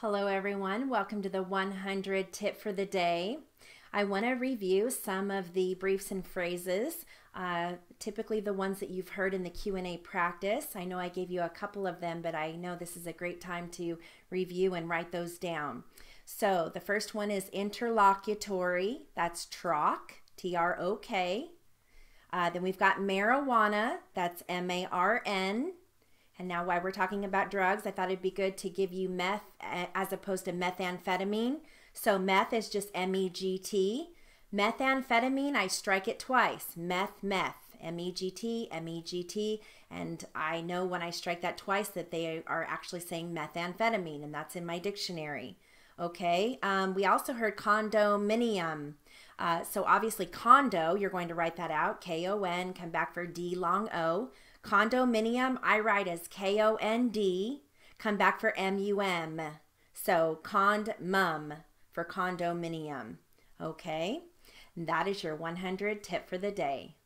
Hello, everyone. Welcome to the 100 tip for the day. I want to review some of the briefs and phrases, uh, typically the ones that you've heard in the Q&A practice. I know I gave you a couple of them, but I know this is a great time to review and write those down. So the first one is interlocutory. That's TROK, T-R-O-K. Uh, then we've got marijuana. That's M-A-R-N. And now, while we're talking about drugs, I thought it'd be good to give you meth as opposed to methamphetamine. So, meth is just M E G T. Methamphetamine, I strike it twice. Meth, meth. M E G T, M E G T. And I know when I strike that twice that they are actually saying methamphetamine, and that's in my dictionary. Okay, um, we also heard condominium. Uh, so obviously, condo, you're going to write that out K O N, come back for D long O. Condominium, I write as K O N D, come back for M U M. So cond mum for condominium. Okay, that is your 100 tip for the day.